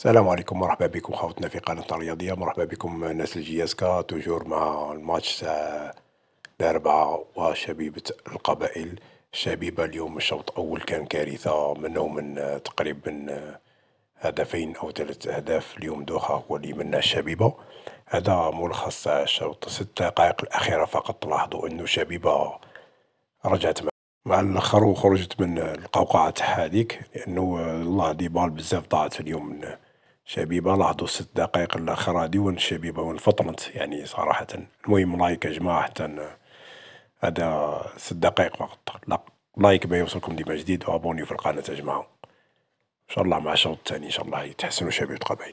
السلام عليكم مرحبا بكم. خوتنا في قناتنا الرياضية مرحبا بكم ناس الجياسكا توجور مع الماتش تاع الأربعة وشبيبة القبائل. الشبيبة اليوم الشوط الأول كان كارثة منه من تقريبا هدفين أو ثلاث أهداف اليوم دوخة هو اللي منها الشبيبة هذا ملخص تاع الشوط ست دقائق الأخيرة فقط. لاحظوا أنه الشبيبة رجعت مع الآخر وخرجت من القوقعة تاعها هاذيك لأنه الله دي بال بزاف ضاعت اليوم. من شبيبة لاحظوا ست دقائق الأخرى هادي وين شبيبة وين فطنت يعني صراحة المهم لايك يا جماعة حتى هذا ست دقائق فقط. لايك باه يوصلكم ديما جديد و abonnez في القناة يا جماعة. إن شاء الله مع الشوط الثاني إن شاء الله يتحسنوا شبيبة القبائل